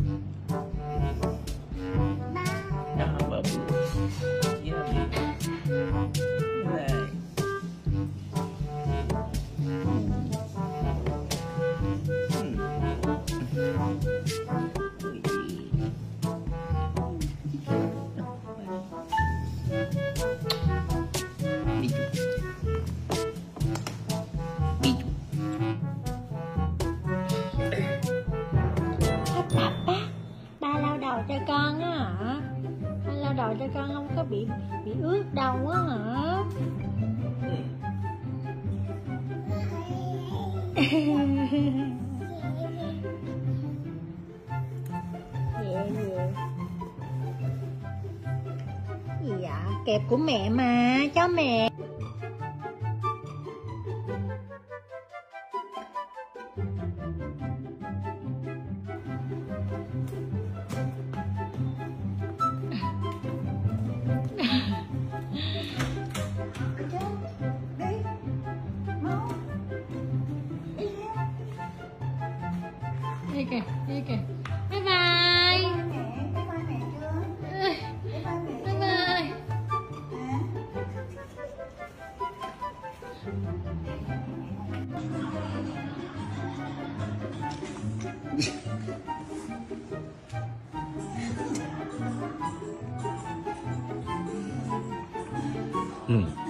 Mm-hmm. Đầu cho con á hả ba lau đầu cho con không có bị bị ướt đầu á hả gì dạ kẹp của mẹ mà cho mẹ đi kìa đi kìa. Bye bye. Bye bye. Ừ.